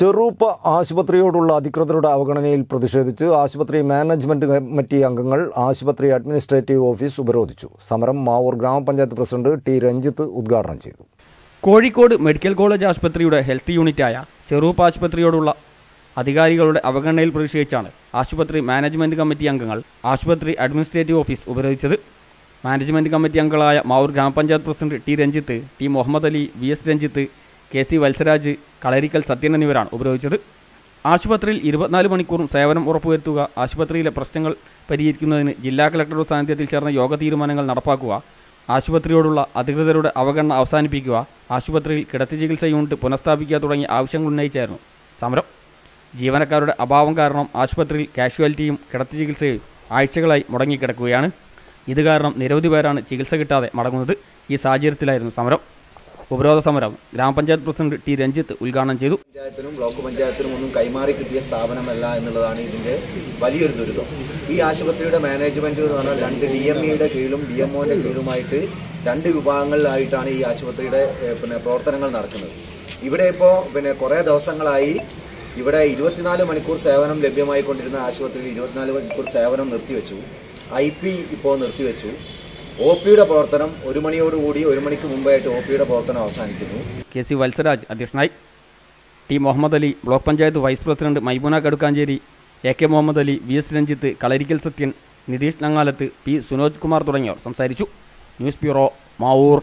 ചെറൂപ്പ ആശുപത്രിയോടുള്ള അധികൃതരുടെ അവഗണനയിൽ പ്രതിഷേധിച്ച് ആശുപത്രി മാനേജ്മെന്റ് കമ്മിറ്റി അംഗങ്ങൾ ആശുപത്രി അഡ്മിനിസ്ട്രേറ്റീവ് ഓഫീസ് ഉപരോധിച്ചു. സമരം മാവൂർ ഗ്രാമപഞ്ചായത്ത് പ്രസിഡന്റ് ടി. രഞ്ജിത്ത് ഉദ്ഘാടനം ചെയ്തു. കോഴിക്കോട് മെഡിക്കൽ കോളേജ് ആശുപത്രിയുടെ ഹെൽത്ത് യൂണിറ്റായ ചെറുപ്പ ആശുപത്രിയോടുള്ള അധികാരികളുടെ അവഗണനയിൽ പ്രതിഷേധിച്ചാണ് ആശുപത്രി മാനേജ്മെന്റ് കമ്മിറ്റി അംഗങ്ങൾ ആശുപത്രി അഡ്മിനിസ്ട്രേറ്റീവ് ഓഫീസ് ഉപരോധിച്ചത്. മാനേജ്മെന്റ് കമ്മിറ്റി അംഗങ്ങളായ മാവൂർ ഗ്രാമപഞ്ചായത്ത് president T. Ranjith T. Muhammad Ali V. S. Ranjith K C Valsaraj Kalarikkal Sathyan എന്നിവരാണ് ഉപരോധിച്ചത്. ആശുപത്രിയിൽ ഇരുപത്തിനാല് മണിക്കൂറും സേവനം ഉറപ്പുവരുത്തുക ആശുപത്രിയിലെ പ്രശ്നങ്ങൾ പരിഹരിക്കുന്നതിന് ജില്ലാ കളക്ടറുടെ സാന്നിധ്യത്തിൽ ചേർന്ന യോഗ തീരുമാനങ്ങൾ നടപ്പാക്കുക ആശുപത്രിയോടുള്ള അധികൃതരുടെ അവഗണന അവസാനിപ്പിക്കുക ആശുപത്രിയിൽ കിടത്തി ചികിത്സ യൂണിറ്റ് പുനഃസ്ഥാപിക്കുക തുടങ്ങിയ ആവശ്യങ്ങൾ ഉന്നയിച്ചായിരുന്നു. സമരം ജീവനക്കാരുടെ അഭാവം കാരണം ആശുപത്രിയിൽ കാഷ്വാലിറ്റിയും കിടത്തി ചികിത്സയും ആഴ്ചകളായി മുടങ്ങിക്കിടക്കുകയാണ്. ഇത് കാരണം നിരവധി പേരാണ് ചികിത്സ കിട്ടാതെ മടങ്ങുന്നത്. ഈ സാഹചര്യത്തിലായിരുന്നു സമരം. ഉപരോധ സമരം ഗ്രാമപഞ്ചായത്ത് പ്രസിഡന്റ് ടി രഞ്ജിത്ത് ഉദ്ഘാടനം ചെയ്തു. പഞ്ചായത്തിനും ബ്ലോക്ക് പഞ്ചായത്തിനും ഒന്നും കൈമാറി കിട്ടിയ സ്ഥാപനമല്ല എന്നുള്ളതാണ് ഇതിന്റെ വലിയൊരു ദുരിതം. ഈ ആശുപത്രിയുടെ മാനേജ്മെന്റ് എന്ന് പറഞ്ഞാൽ രണ്ട് ഡി എം ഇയുടെ കീഴിലും ഡി എം ഒന്റെ കീഴിലുമായിട്ട് രണ്ട് വിഭാഗങ്ങളിലായിട്ടാണ് ഈ ആശുപത്രിയുടെ പിന്നെ പ്രവർത്തനങ്ങൾ നടക്കുന്നത്. ഇവിടെ ഇപ്പോൾ പിന്നെ കുറേ ദിവസങ്ങളായി ഇവിടെ ഇരുപത്തിനാല് മണിക്കൂർ സേവനം ലഭ്യമായിക്കൊണ്ടിരുന്ന ആശുപത്രിയിൽ ഇരുപത്തിനാല് മണിക്കൂർ സേവനം നിർത്തിവെച്ചു. ഐ പി ഇപ്പോൾ നിർത്തിവെച്ചു. ഒ പിയുടെ പ്രവർത്തനം ഒരു മണിയോടുകൂടി ഒരു മണിക്ക് മുമ്പായിട്ട് ഒ പിയുടെ പ്രവർത്തനം അവസാനിക്കുന്നു. കെ സി വത്സരാജ് അധ്യക്ഷനായി. T Muhammad Ali block panchayat vice president Maimuna Kadukkancheri A K Muhammad Ali V S Ranjith Kalarikkal Sathyan Nitheesh Nangalath P Sunoj Kumar തുടങ്ങിയവർ സംസാരിച്ചു. News bureau Mavoor.